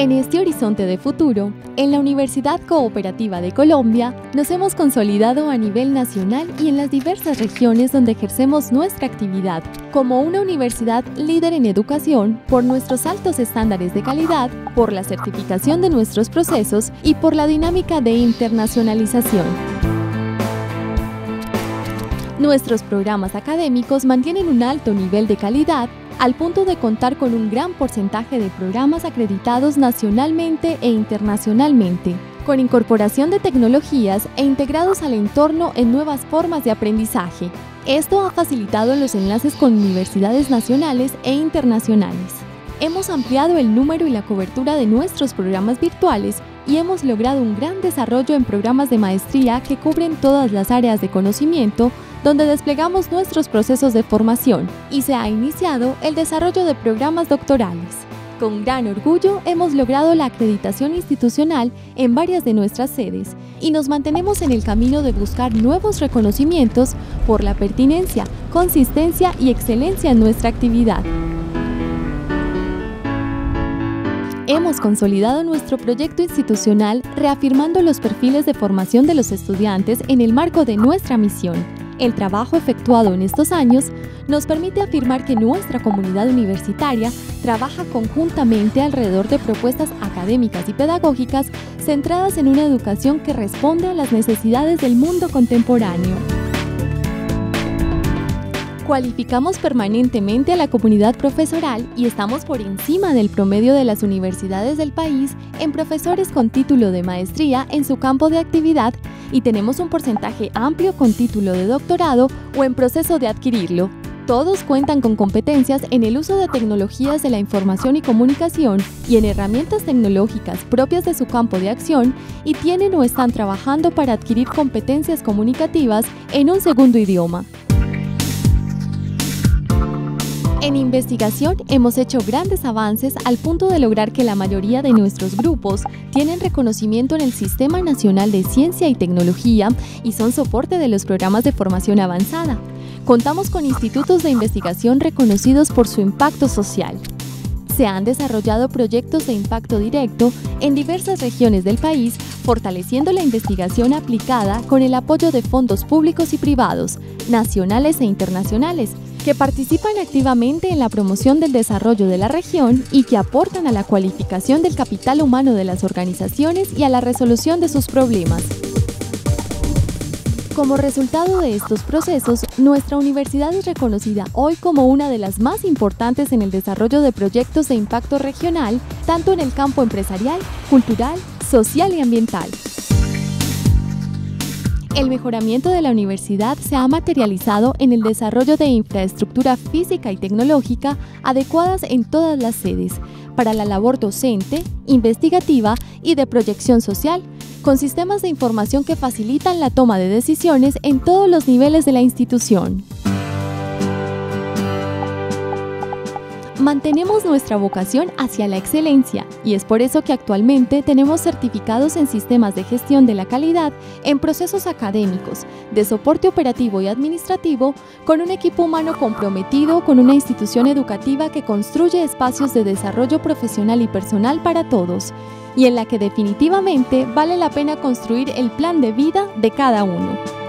En este horizonte de futuro, en la Universidad Cooperativa de Colombia nos hemos consolidado a nivel nacional y en las diversas regiones donde ejercemos nuestra actividad, como una universidad líder en educación por nuestros altos estándares de calidad, por la certificación de nuestros procesos y por la dinámica de internacionalización. Nuestros programas académicos mantienen un alto nivel de calidad al punto de contar con un gran porcentaje de programas acreditados nacionalmente e internacionalmente, con incorporación de tecnologías e integrados al entorno en nuevas formas de aprendizaje. Esto ha facilitado los enlaces con universidades nacionales e internacionales. Hemos ampliado el número y la cobertura de nuestros programas virtuales y hemos logrado un gran desarrollo en programas de maestría que cubren todas las áreas de conocimiento donde desplegamos nuestros procesos de formación y se ha iniciado el desarrollo de programas doctorales. Con gran orgullo hemos logrado la acreditación institucional en varias de nuestras sedes y nos mantenemos en el camino de buscar nuevos reconocimientos por la pertinencia, consistencia y excelencia en nuestra actividad. Hemos consolidado nuestro proyecto institucional reafirmando los perfiles de formación de los estudiantes en el marco de nuestra misión el trabajo efectuado en estos años nos permite afirmar que nuestra comunidad universitaria trabaja conjuntamente alrededor de propuestas académicas y pedagógicas centradas en una educación que responde a las necesidades del mundo contemporáneo. Cualificamos permanentemente a la comunidad profesoral y estamos por encima del promedio de las universidades del país en profesores con título de maestría en su campo de actividad y tenemos un porcentaje amplio con título de doctorado o en proceso de adquirirlo. Todos cuentan con competencias en el uso de tecnologías de la información y comunicación y en herramientas tecnológicas propias de su campo de acción y tienen o están trabajando para adquirir competencias comunicativas en un segundo idioma. En investigación hemos hecho grandes avances al punto de lograr que la mayoría de nuestros grupos tienen reconocimiento en el Sistema Nacional de Ciencia y Tecnología y son soporte de los programas de formación avanzada. Contamos con institutos de investigación reconocidos por su impacto social. Se han desarrollado proyectos de impacto directo en diversas regiones del país, fortaleciendo la investigación aplicada con el apoyo de fondos públicos y privados, nacionales e internacionales, que participan activamente en la promoción del desarrollo de la región y que aportan a la cualificación del capital humano de las organizaciones y a la resolución de sus problemas. Como resultado de estos procesos, nuestra universidad es reconocida hoy como una de las más importantes en el desarrollo de proyectos de impacto regional, tanto en el campo empresarial, cultural, social y ambiental. El mejoramiento de la universidad se ha materializado en el desarrollo de infraestructura física y tecnológica adecuadas en todas las sedes para la labor docente, investigativa y de proyección social, con sistemas de información que facilitan la toma de decisiones en todos los niveles de la institución. Mantenemos nuestra vocación hacia la excelencia y es por eso que actualmente tenemos certificados en sistemas de gestión de la calidad en procesos académicos, de soporte operativo y administrativo, con un equipo humano comprometido con una institución educativa que construye espacios de desarrollo profesional y personal para todos y en la que definitivamente vale la pena construir el plan de vida de cada uno.